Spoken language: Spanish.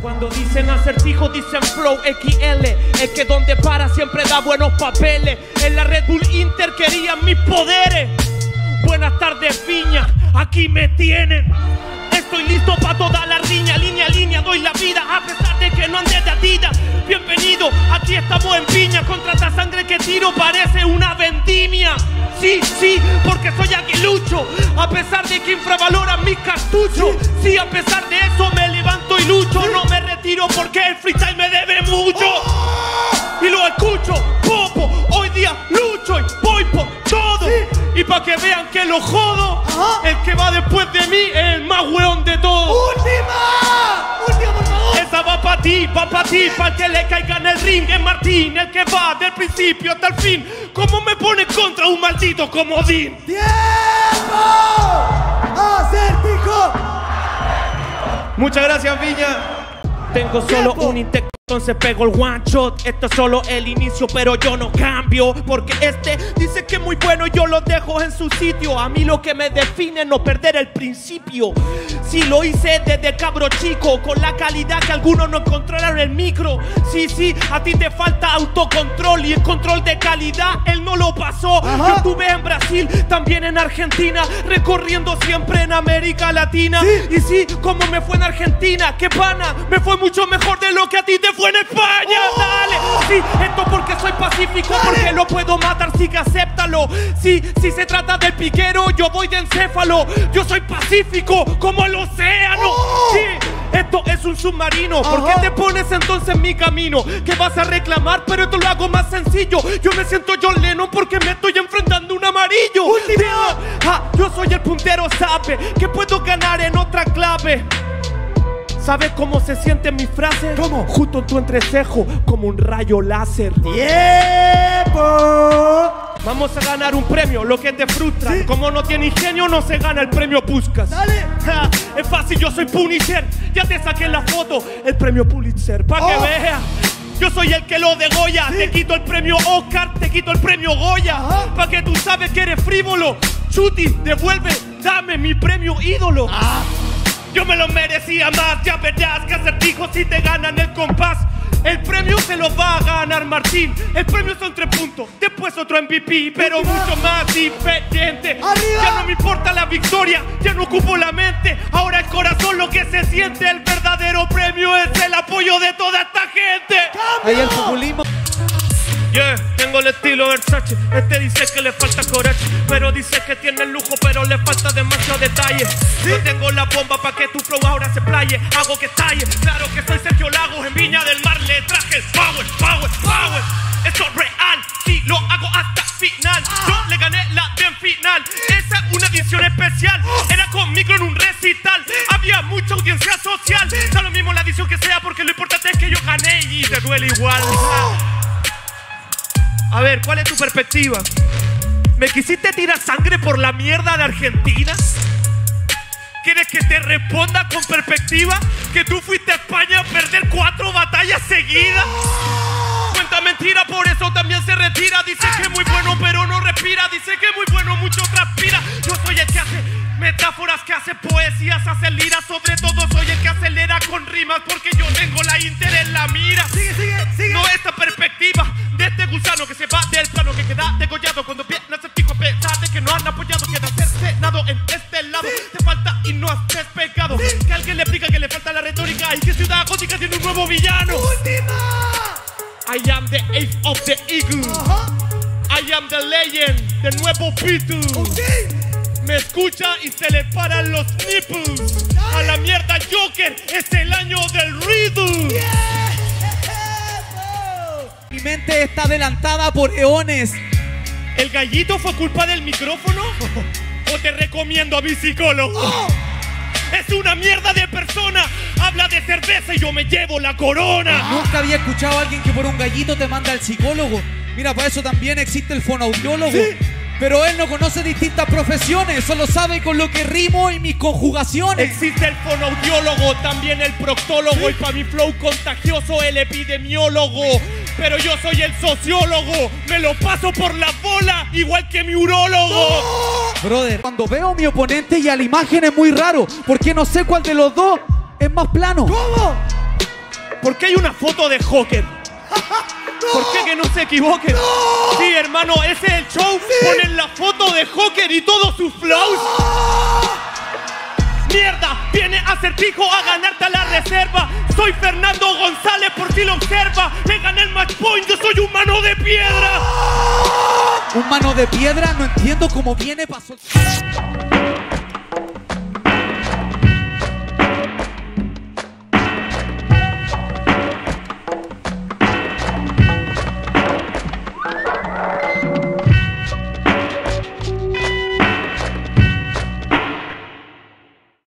Cuando dicen acertijo, dicen flow XL. Es que donde para siempre da buenos papeles. En la Red Bull Inter querían mis poderes. Buenas tardes, Viña, aquí me tienen. Estoy listo para toda la riña, línea a línea, doy la vida a pesar de que no ande de Adidas. Bienvenido, aquí estamos en Viña, contra esta sangre que tiro parece una vendimia. Sí, sí, porque soy aguilucho, a pesar de que infravaloran mis cartuchos. Sí, a pesar de eso me y lucho, no me retiro porque el freestyle me debe mucho. Y lo escucho, popo, hoy día lucho y voy por todo. Y para que vean que lo jodo, el que va después de mí es el más weón de todos. ¡Última! ¡Última, por favor! Esa va para ti, va para ti, para que le caiga en el ring. Es Martín, el que va del principio hasta el fin. ¿Cómo me pone contra un maldito comodín? ¡Tiempo! ¡Acertijo! Muchas gracias, Viña. Tengo solo un intento. Entonces pego el one shot, esto es solo el inicio, pero yo no cambio. Porque este dice que es muy bueno y yo lo dejo en su sitio. A mí lo que me define es no perder el principio. Si lo hice desde cabro chico, con la calidad que algunos no controlaron el micro. Sí, sí, a ti te falta autocontrol y el control de calidad él no lo pasó. Ajá. Yo estuve en Brasil, también en Argentina, recorriendo siempre en América Latina. Sí. y sí, como me fue en Argentina, qué pana, me fue mucho mejor de lo que a ti te fue en España. Oh. Dale, sí, esto porque soy pacífico, Dale. porque lo puedo matar, sí que acéptalo. Sí, si se trata del piquero, yo voy de encéfalo. Yo soy pacífico, como el océano. Oh. Sí. Esto es un submarino. ¿Por qué Ajá. te pones entonces en mi camino? Que vas a reclamar, pero esto lo hago más sencillo. Yo me siento John Lennon porque me estoy enfrentando a un amarillo. Última. Ah, yo soy el puntero, sabe que puedo ganar en otra clave. ¿Sabes cómo se siente mi frase? ¿Cómo? Justo en tu entrecejo, como un rayo láser. ¡Tiempo! Vamos a ganar un premio, lo que te frustra. Sí. Como no tiene ingenio, no se gana el premio Puskas. Dale. Ja, es fácil, yo soy Punisher. Ya te saqué la foto, el premio Pulitzer, pa' que Oh. veas. Yo soy el que lo degolla. Sí. Te quito el premio Oscar, te quito el premio Goya. Ajá. Pa' que tú sabes que eres frívolo. Chuti, devuelve, dame mi premio ídolo. Ah. Yo me lo merecía más, ya verás que acertijos si te ganan el compás. El premio se lo va a ganar Martín. El premio son tres puntos, después otro MVP, pero Última. mucho más diferente. Arriba. Ya no me importa la victoria, ya no ocupo la mente. Ahora el corazón lo que se siente, el verdadero premio es el apoyo de toda esta gente. Ahí el populismo. Yeah, tengo el estilo Versace. Este dice que le falta coraje, pero dice que tiene el lujo, pero le falta demasiado detalle. Yo tengo la bomba para que tu flow ahora se playe. Hago que estalle. Claro que soy Sergio Lagos en Viña del Mar. Le traje power, power, power. Esto es real, sí, lo hago hasta final. Yo le gané la bien final. Esa es una edición especial. Era con micro en un recital. Había mucha audiencia social. Da lo mismo la edición que sea, porque lo importante es que yo gané y te duele igual. A ver, ¿cuál es tu perspectiva? ¿Me quisiste tirar sangre por la mierda de Argentina? ¿Quieres que te responda con perspectiva? ¿Que tú fuiste a España a perder cuatro batallas seguidas? Cuenta mentira, por metáforas, que hace poesías, hace liras. Sobre todo soy el que acelera con rimas, porque yo tengo la inter en la mira. Sigue, sigue, sigue. No esta perspectiva de este gusano que se va del plano que queda degollado cuando viene acertijo a pesar de que no han apoyado queda cercenado en este lado te falta y no has despegado que alguien le explica que le falta la retórica y que Ciudad Gótica tiene un nuevo villano ¡Última! I am the ace of the eagle. I am the legend the nuevo Pitu Ok. Me escucha y se le paran los nipples a la mierda Joker es el año del riddle. Mi mente está adelantada por eones. ¿El gallito fue culpa del micrófono? ¿O te recomiendo a mi psicólogo? Es una mierda de persona. Habla de cerveza y yo me llevo la corona. Nunca había escuchado a alguien que por un gallito te manda al psicólogo. Mira, para eso también existe el fonoaudiólogo. Sí. Pero él no conoce distintas profesiones, solo sabe con lo que rimo y mis conjugaciones. Existe el fonoaudiólogo, también el proctólogo y para mi flow contagioso el epidemiólogo. Pero yo soy el sociólogo, me lo paso por la bola igual que mi urólogo. Brother, cuando veo a mi oponente y a la imagen es muy raro, porque no sé cuál de los dos es más plano. ¿Cómo? ¿Por qué hay una foto de Joker? ¿Por qué que no se equivoquen? Sí, hermano, ese es el show. Ponen la foto de Joker y todos sus flows. Mierda, viene acertijo a ganarte a la reserva. Soy Fernando González por si lo observa. Le gané el match point, yo soy un mano de piedra. Un mano de piedra, no entiendo cómo viene para sol-